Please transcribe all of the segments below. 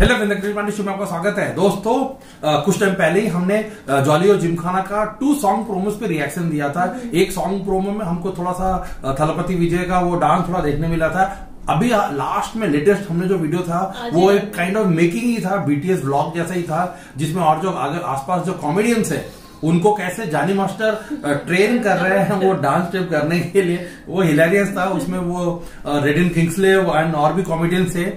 Hello Pandey show में आपका स्वागत है। दोस्तों आ, कुछ टाइम पहले ही हमने जॉली और जिमखाना का टू सॉन्ग प्रोमोस पे रिएक्शन दिया था। एक सॉन्ग प्रोमो में हमको थोड़ा सा थलपति विजय का वो डांस थोड़ा देखने मिला था। अभी लास्ट में लेटेस्ट हमने जो वीडियो था वो एक काइंड ऑफ़ मेकिंग ही था बीटीएस ब्लॉग जैसा ही था जिसमें और जो अगर आसपास जो कॉमेडियंस है उनको कैसे जानी मास्टर ट्रेन कर रहे हैं वो डांस स्टेप करने के लिए वो हिलेरियस था। उसमें वो रेडिन किंग्सले एंड और भी कॉमेडियंस थे।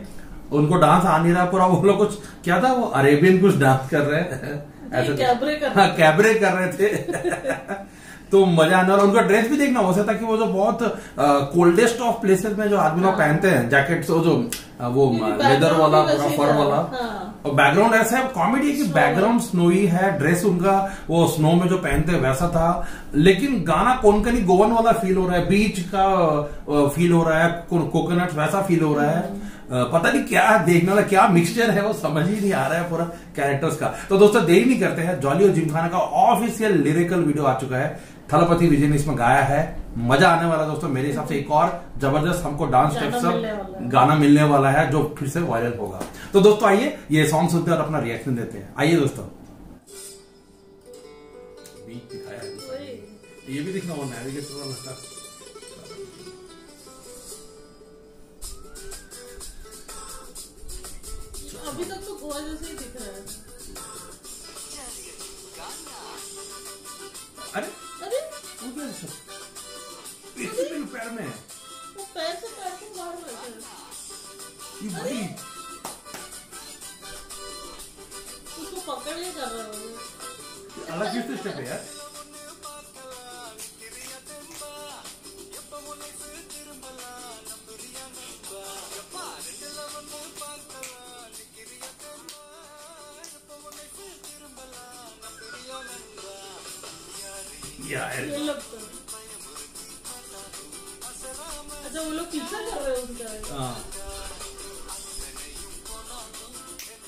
उनको डांस आ नहीं रहा पूरा वो लोग कुछ क्या था वो? अरेबियन कुछ डांस कर रहे हैं। ऐसे कैबरे कर हाँ कैबरे कर रहे थे। तो मज़ा आने वाला उनका ड्रेस भी देखना हो सकता कि वो जो बहुत कोल्डेस्ट ऑफ़ प्लेसेस में जो आदमी लोग हाँ। पहनते हैं जैकेट वो जो वो लेदर वाला पूरा फर वाला। हाँ। और बैकग्राउंड ऐसा है कॉमेडी की बैकग्राउंड स्नोई है ड्रेस उनका वो स्नो में जो पहनते हैं वैसा था। लेकिन गाना कोनकनी गोवन वाला फील हो रहा है बीच का फील हो रहा है कोकोनट वैसा फील हो रहा है। पता नहीं क्या देखने वाला क्या मिक्सचर है वो समझ ही नहीं आ रहा है पूरा कैरेक्टर्स का। तो दोस्तों देरी नहीं करते हैं जॉली और जिमखाना का ऑफिशियल लिरिकल वीडियो आ चुका है। थलपति विजय ने इसमें गाया है। मज़ा आने वाला दोस्तों। मेरे हिसाब से एक और ज़बरदस्त हमको डांस स्टेप सब गाना मिलने वाला है जो फिर से वायरल होगा। तो दोस्तों आइए ये सॉन्ग सुनते हैं और अपना रिएक्शन देते हैं। आइए दोस्तों। ये भी दिखना वो नेविगेटर वाला अभी तक तो गोवा जैसे ही दिख रहा है। अरे पकड़ नहीं कर रहा है अलग किस स्टेप है यार। यार। अच्छा वो लोग पीछा कर रहे हैं उनका? हाँ।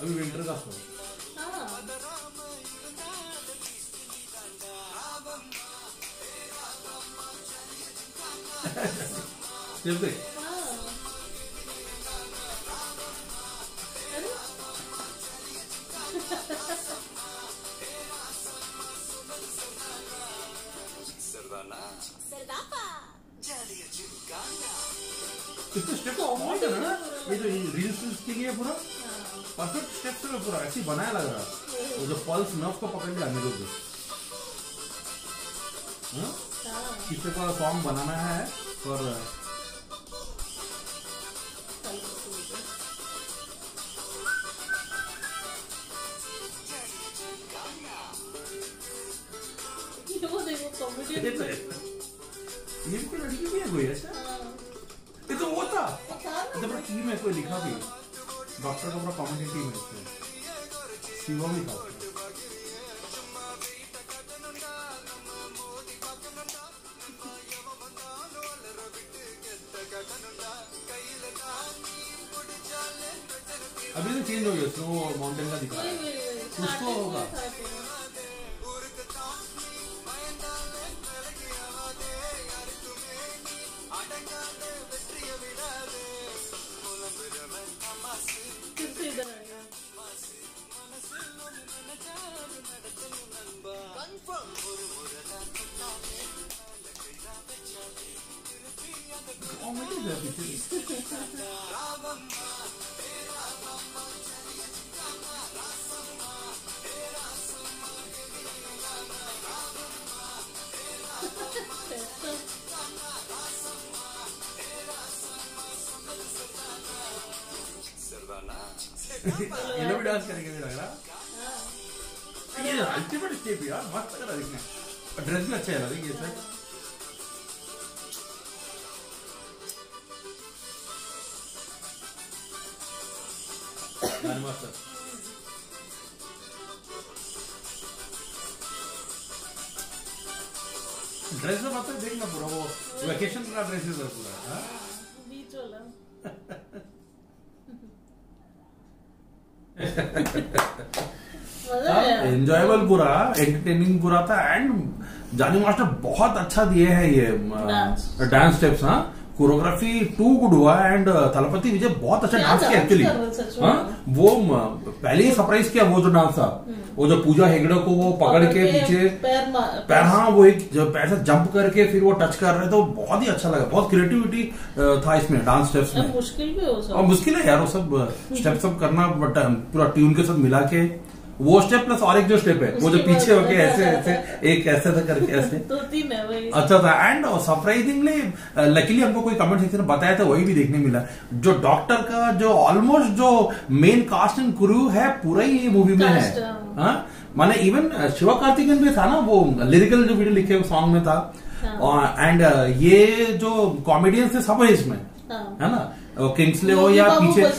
अभी विंटर का स्टेप है ना ये जो रील्स के पूरा परफेक्ट स्टेप से पूरा ऐसे बनाया लग रहा है। वो जो पल्स नर्व को पकड़ किससे का सॉन्ग बनाना है? पर ये भी कोई लड़की भी है कोई ऐसा ये तो वो था जब टीम में कोई लिखा भी डॉक्टर का पूरा कॉमेडी टीम है इसमें शिवम ही था अभी तो चेंज हो गया स्नो माउंटेन का दिखा रहा है उसको होगा ये लोग डांस करेंगे मुझे लग रहा। ये अल्टीमेट स्टेप यार, मस्त लग रहा दिखने। ड्रेस भी अच्छा है ना ये सर मस्त ड्रेस तो मतलब देखना पूरा वो वेकेशन का ड्रेस है पूरा बीच वाला एंजॉयबल पूरा एंटरटेनिंग पूरा था एंड जानी मास्टर बहुत अच्छा दिए हैं ये डांस स्टेप्स हाँ कोरियोग्राफी टू गुड हुआ एंड थलपति विजय बहुत अच्छा डांस किया एक्चुअली रहे हैं? वो पहले ही सरप्राइज़ किया वो जो डांस था। वो जो पूजा हेगड़े को वो पकड़ के पीछे पैर हाँ वो एक पैर से जंप करके फिर वो टच कर रहे थे वो बहुत ही अच्छा लगा। बहुत क्रिएटिविटी था इसमें डांस स्टेप्स में। मुश्किल भी हो मुश्किल है यार वो सब स्टेप सब करना बट पूरा ट्यून के साथ मिला के वो स्टेप प्लस और एक जो स्टेप है वो जो पीछे होके ऐसे ऐसे एक ऐसे था करके ऐसे। दो तीन है वही। अच्छा था एंड सरप्राइजिंगली लकीली हमको कोई कमेंट सेक्शन में बताया था वही भी देखने मिला। जो डॉक्टर का जो ऑलमोस्ट जो मेन कास्ट एंड क्रू है पूरा ही ये मूवी में है। हाँ। हाँ? माने इवन शिवा कार्तिकेयन भी था ना वो लिरिकल जो वीडियो लिखे सॉन्ग में था। एंड ये जो कॉमेडियंस थे सब है इसमें। हाँ। है ना? किंग्सले हो या पीछे है।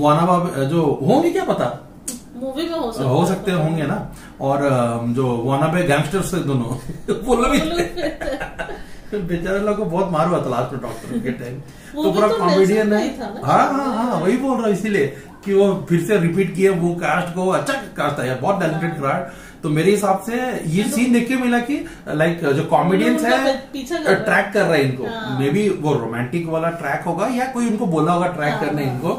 वाना जो होंगे क्या पता? मूवी में हो सकता हो सकते हैं होंगे ना। और जो वाना पे गैंगस्टर्स थे दोनों वो लोग बेचारे लोग को बहुत मार हुआ था लास्ट में डॉक्टर के टाइम तो पूरा तो कॉमेडियन है का ही ना? हाँ हाँ हाँ वही बोल रहा हूँ इसीलिए कि वो फिर से रिपीट किए वो कास्ट को अच्छा कास्ट था यार बहुत टैलेंटेड क्राफ्ट तो मेरे हिसाब से ये सीन देख के मिला कि लाइक जो कॉमेडियंस है है। ट्रैक कर रहे हैं इनको। हाँ। मे बी वो रोमांटिक वाला ट्रैक होगा या कोई उनको बोला होगा ट्रैक हाँ, करने हाँ, इनको।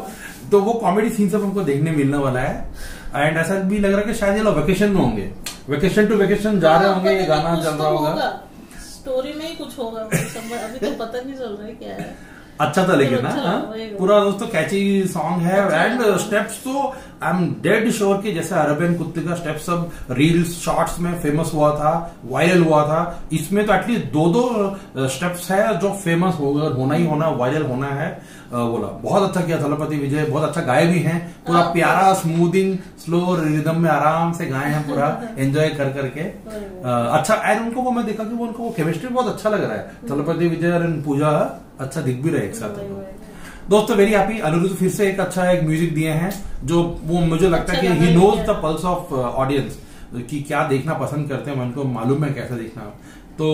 तो वो कॉमेडी सीन सब हमको देखने मिलने वाला है। एंड ऐसा भी लग रहा है कि शायद ये लोग वेकेशन में होंगे। वेकेशन टू वेकेशन जा रहे हाँ, होंगे ये गाना चल तो रहा होगा। स्टोरी में ही कुछ होगा। अभी तो पता नहीं चल रहा है क्या है। अच्छा था लेकिन ना अच्छा हाँ? लगा, वही। पूरा दोस्तों कैची सॉन्ग है अच्छा एंड लगा। स्टेप्स तो आई एम डेड श्योर कि जैसे अरबियन कुत्ते का स्टेप सब रील्स शॉर्ट्स में फ़ेमस हुआ था वायरल हुआ था इसमें तो एटलीस्ट दो दो स्टेप्स है जो फ़ेमस होगा होना ही होना वायरल होना है बोला। बहुत अच्छा किया थलपति विजय बहुत अच्छा गाए भी हैं पूरा हाँ। प्यारा स्मूदिंग स्लो रिदम में आराम से गाए हैं पूरा एंजॉय कर करके। अच्छा एंड उनको वो मैं देखा कि वो उनको वो केमिस्ट्री बहुत अच्छा लग रहा है। थलपति विजय और पूजा अच्छा दिख भी रहे एक साथ उनको। वही। दोस्तों वेरी हैप्पी अनिरुद्ध फिर से एक अच्छा एक म्यूज़िक दिए हैं जो वो मुझे लगता है कि he knows the pulse of audience कि क्या देखना पसंद करते हैं उनको मालूम है कैसा देखना। तो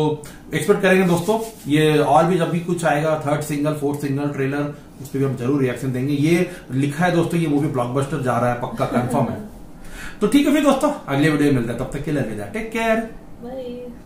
एक्सपेक्ट करेंगे दोस्तों ये और भी जब भी कुछ आएगा third single fourth single trailer उस पर भी हम ज़रूर रिएक्शन देंगे। ये लिखा है दोस्तों ये मूवी ब्लॉकबस्टर जा रहा है पक्का कंफर्म है। तो ठीक है फिर दोस्तों अगले वीडियो में मिलता है तब तक के लिए टेक केयर.